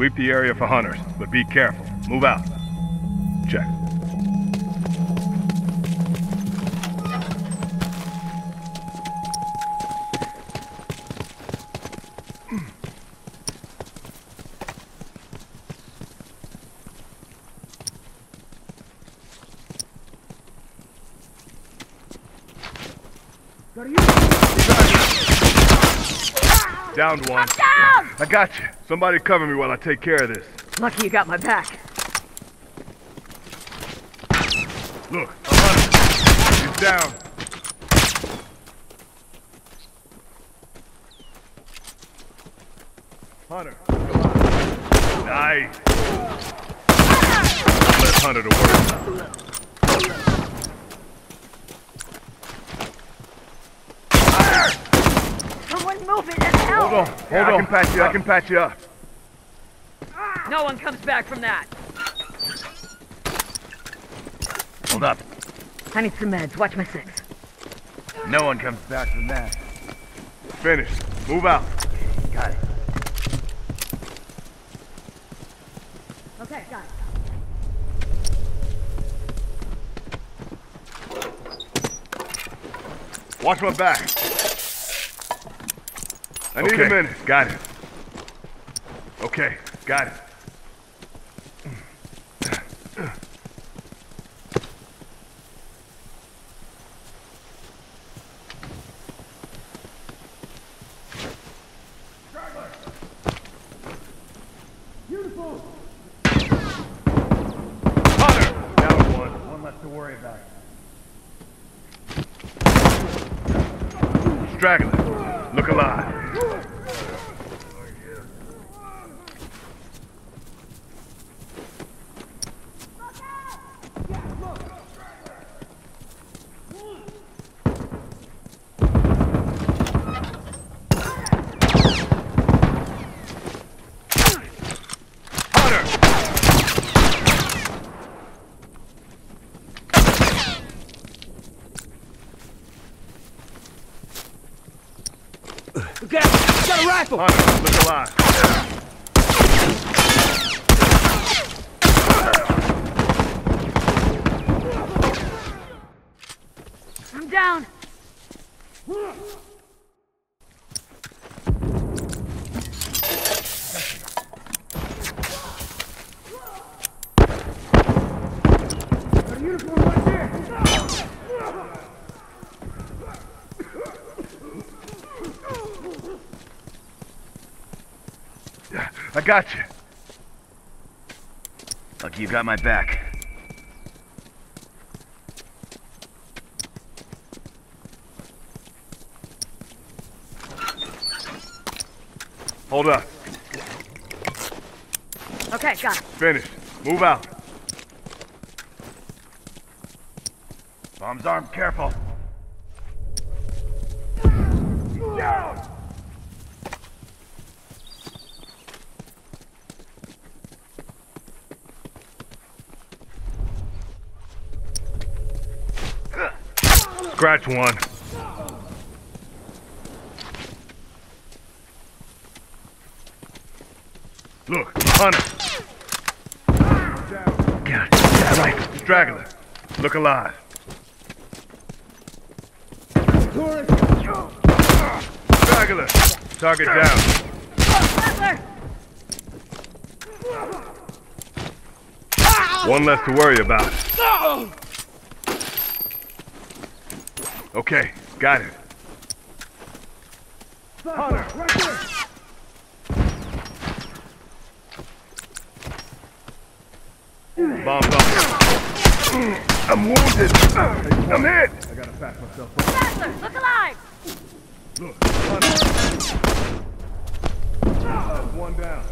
Sweep the area for hunters, but be careful. Move out. Check. Downed one. Down! I got you. Somebody cover me while I take care of this. Lucky you got my back. Look, a hunter. He's down. Hunter. Nice. Let Hunter to work. Someone move it and help! Hold on, hold on. I can patch you. I can patch you up. No one comes back from that. Hold up. I need some meds. Watch my six. No one comes back from that. Finished. Move out. Got it. Okay, got it. Watch my back. I need Okay. a minute. Got it. Okay, got it. Hunter! Down one. One left to worry about. Straggler. Look alive. Hunter! Okay, got a rifle! Hunter, look alive. I'm down. Got a uniform right there! I got you. Lucky you got my back. Hold up. Okay, got it. Finished. Move out. Bombs armed, careful. Scratch one. Look, Hunter. Got it. Yeah. Straggler. Look alive. Straggler. Target down. One less to worry about. Okay, got it. Hunter, right there! Bombs up. I'm wounded. I'm hit. I gotta pack myself up. Butler, look alive! Look, Hunter. One down.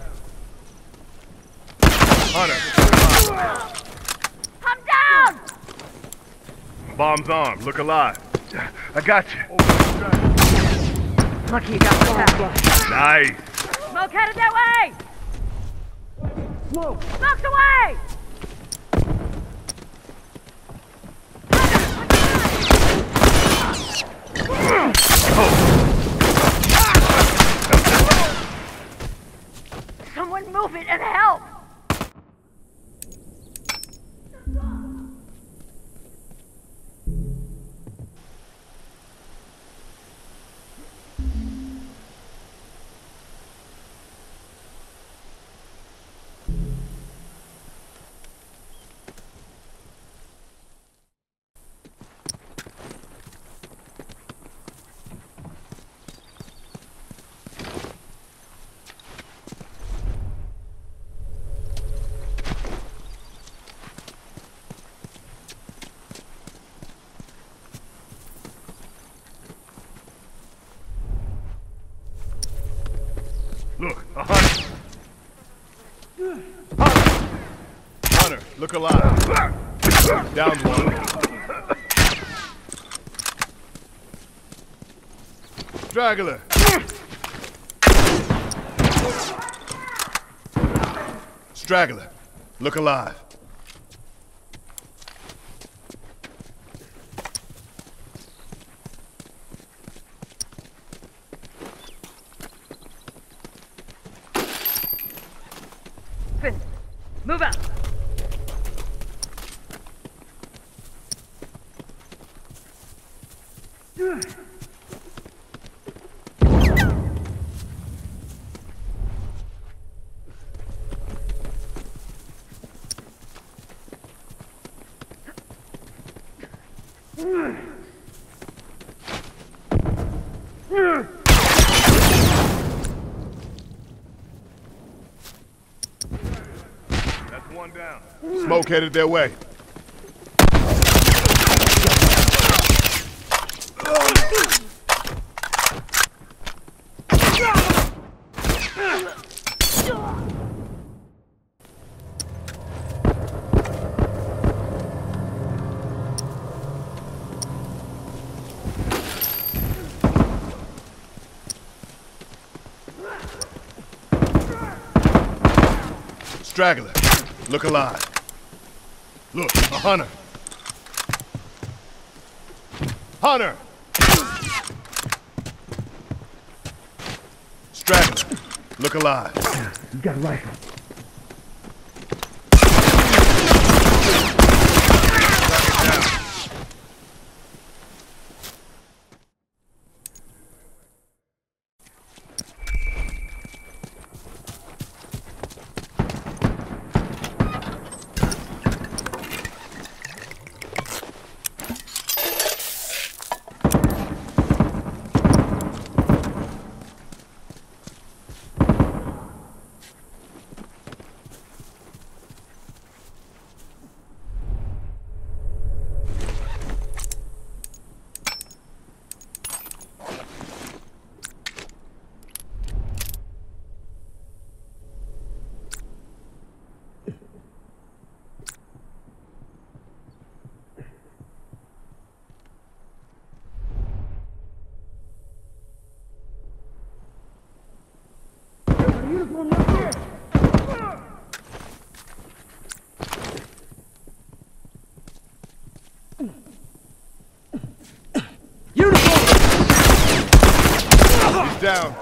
Hunter. I'm down! Bombs armed. Look alive. I got you. Lucky you got my back. Nice. Smoke headed that way! Smoke! Smoke's away! Down one. Straggler. Straggler, look alive. Move out! That's one down. Smoke headed their way. Straggler, look alive. Look, a hunter. Hunter! Straggler, look alive. You got a rifle. Down.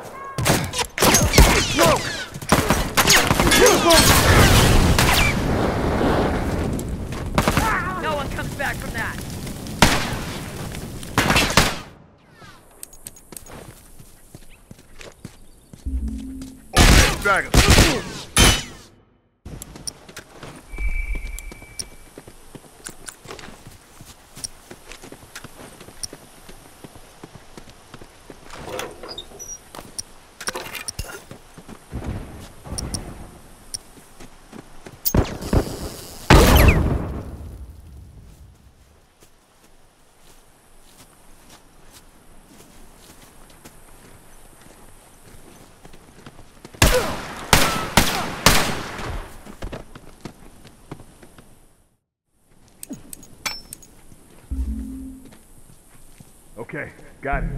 No one comes back from that! Straggler. Okay, got it.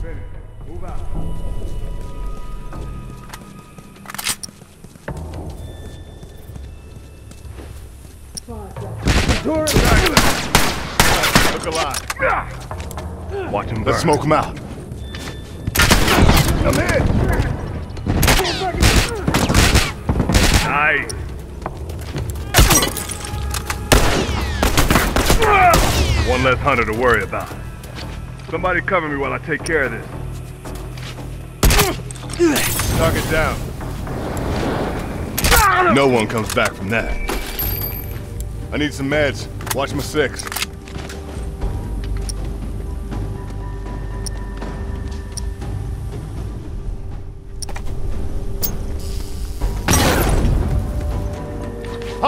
Finish. Move out. Door. look alive. Watch him burn. Let's smoke him out. I'm hit. One less hunter to worry about. Somebody cover me while I take care of this. Target down. No one comes back from that. I need some meds. Watch my six.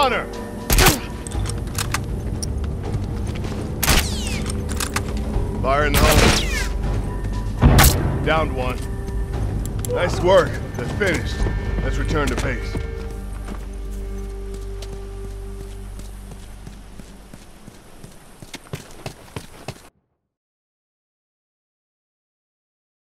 Hunter! Fire in the hole. Downed one. Nice work. They're finished. Let's return to base.